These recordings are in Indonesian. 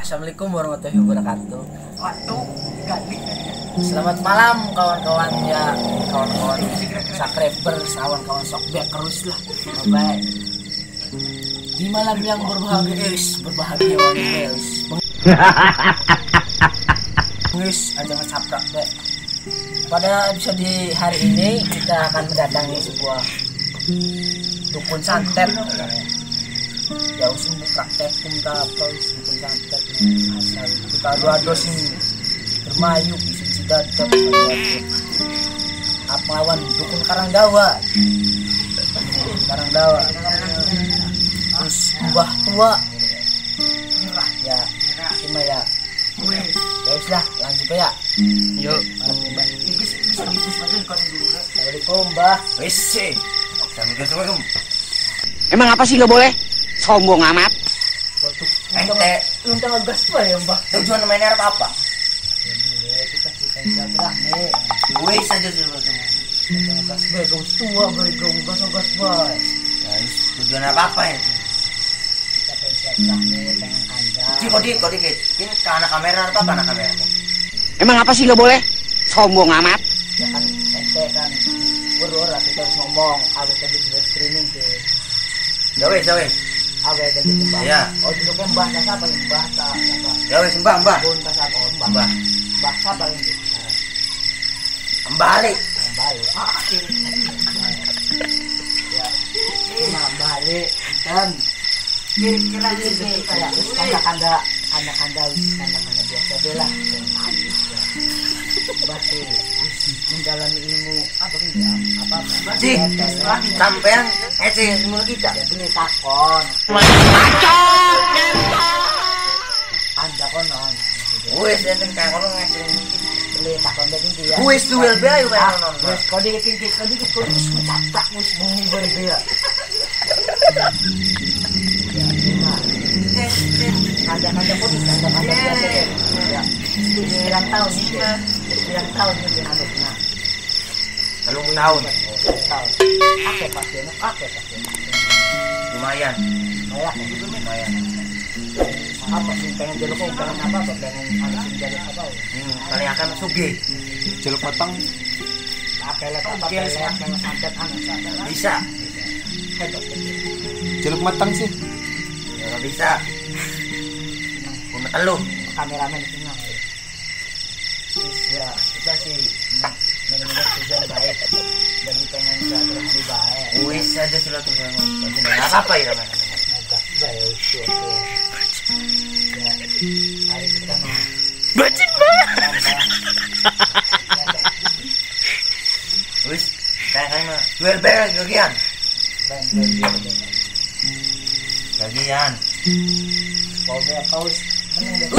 Assalamualaikum warahmatullahi wabarakatuh. Waduh. Selamat malam kawan-kawan ya, kawan-kawan subscribers, kawan-kawan sokbackers lah. Baik. Di malam yang berbahagia, is berbahagia guys. Guys, aja ngecaprak deh. Pada episode hari ini kita akan mendatangi sebuah dukun santet sembuh praktek pun tak apa dukun santet asal kita dua dosin bermayu bisa cidadak apa lawan? Dukun karangdawa. Karangdawa. Terus mbah tua. Ya cuma ya. Ya wis lah lanjut ya. Yuk. Assalamualaikum mbah. Wis. Assalamualaikum. Emang apa sih lo boleh? Sombong amat. Waduh, Ente. untung untung gas pak ya mbah Tujuan mainnya apa apa? Ya, Wis aja dulu tuh. gas bae gaus tua bari gaus gas gas bae wis, tujuan apa apa ya? kita pengen silaturah nih pengen kandang Cik kodi kodi. Ini karena kamera apa karena kamera? Emang apa sih lo boleh? Sombong amat. ya kan ente kan berora kita harus ngomong awet tadi di streaming ke Ya wis, ya wis. Awet tadi ke mbah Iya. oh dulu kan mbah tas apa yang mbah apa Ya wis, mbak, mbak. bun tas apa oh mbah Mbak. mbah apa yang di Balik. yang balik ah ya. Nah balik kan Kira-kira Ini sih kayak kanda kanda kanda biasa deh lah Batu mendalami ilmu apa kan ya apa apa Cik, sampean ece semua kita. ya beli takon anda konon Wis, ente kayak ngono ngece. beli takon dari ya Wis duel be ayo Ah, ngono. wes dikit dikit kau dikit kau dikit mencaplak mus mengubah itu ya ya nah kanda kanda pun kanda kanda biasa deh ya sembilan tahun itu sembilan tahun itu ada nah Telung tahun. tahun apa pasti apa pasti Lumayan. kayak Lumayan. apa sih pengen kok pengen apa apa pengen anak jalur apa Ini paling akan suge. Celuk matang apa lah apa pelet yang santet anak Bisa. Celuk matang sih Ya bisa. Telu. kameramen senang ya kita sih benar-benar tujuan baik bagi pengen silaturahmi baik Wis aja sudah tuh ngomong. Apa apa ya namanya? baik ya hari kita mau Bacin banget. Wis kayak mah duel beres gagian. main dia paus menang deh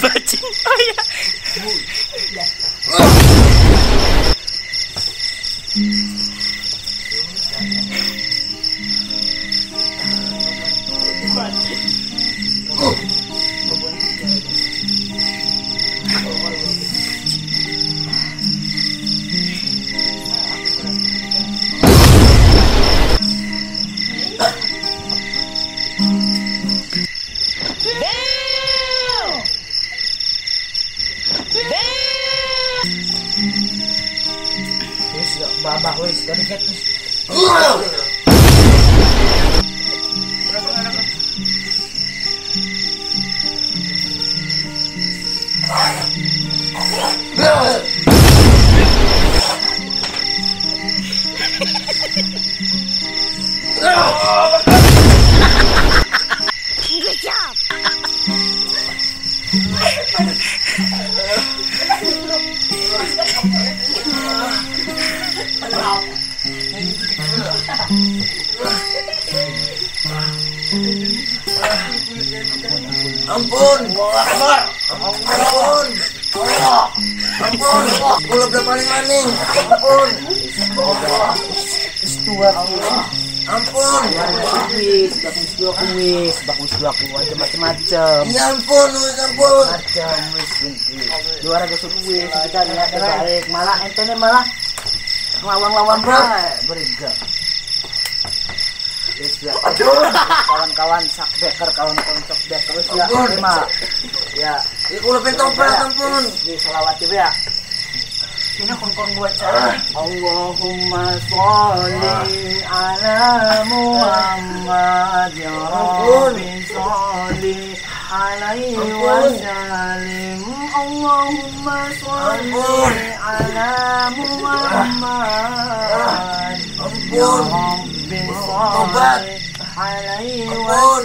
Bacin ayah. wis ya babak wis dari Ampun. Ampun. Ampun. Ampun. Kula udah paling maning. Ampun. wis tua Ampun. kuis bagus dua kuis bagus dua kuis macam-macam Ya ampun, wis ampun. macam wis inti dua ratus kuis kita lihat balik malah ente malah ngelawan-lawan bae berega Yes, ya. Aduh. Kawan-kawan sakbeker, kawan-kawan sakbeker terus ya. Terima. Ya, Iku kula pengen tobat ampun. di selawat ya. Ini kon-kon buat cara. Allahumma sholli ala Muhammad ya Rabbi sholli alaihi wa sallim Allahumma sholli ala Muhammad ya Ampun. Tobat. Ampun.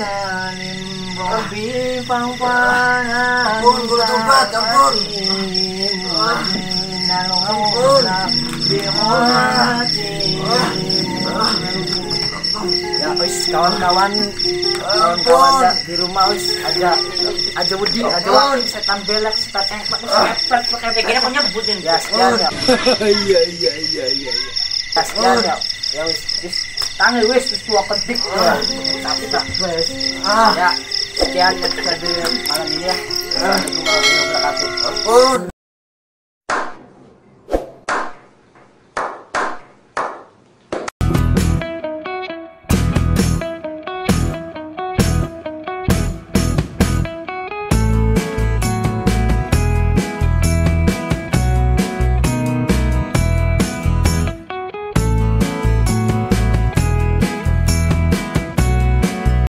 Ampun, gua tobat, ampun. Ampun. Ya wis kawan-kawan kawan-kawan dah di rumah wis aja aja wedi aja Ampun. wak setan belek setan engklek Sepet pakai begini aku nyebutin. ya sekian ya Iya iya iya iya. ya sekian ya ya wis wis tangi wis wis dua ketik ya tapi tak wis Ah. ya sekian di malam ini ya. Assalamualaikum warahmatullahi wabarakatuh.